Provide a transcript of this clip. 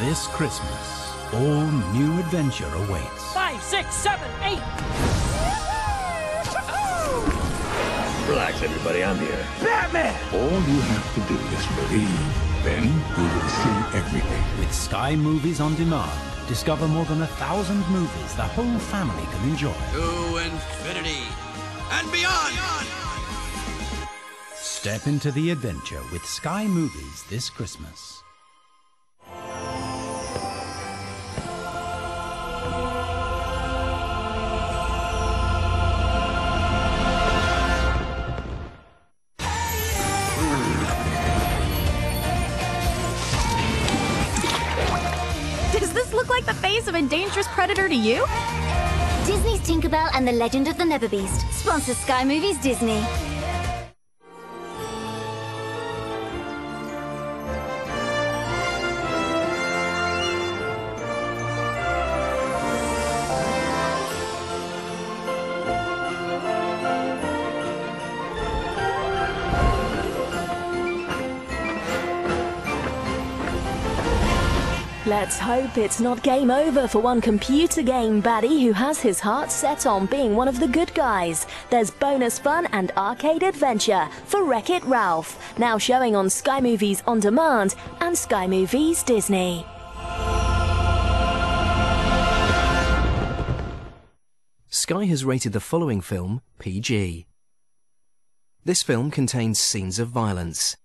This Christmas, all new adventure awaits. Five, six, seven, eight. Relax, everybody. I'm here. Batman! All you have to do is believe. Then you will see everything. With Sky Movies on Demand, discover more than a thousand movies the whole family can enjoy. To infinity and beyond. Step into the adventure with Sky Movies this Christmas. Look like the face of a dangerous predator to you? Disney's Tinkerbell and the Legend of the Neverbeast sponsors Sky Movies Disney. Let's hope it's not game over for one computer game baddie who has his heart set on being one of the good guys. There's bonus fun and arcade adventure for Wreck It Ralph, now showing on Sky Movies On Demand and Sky Movies Disney. Sky has rated the following film PG. This film contains scenes of violence.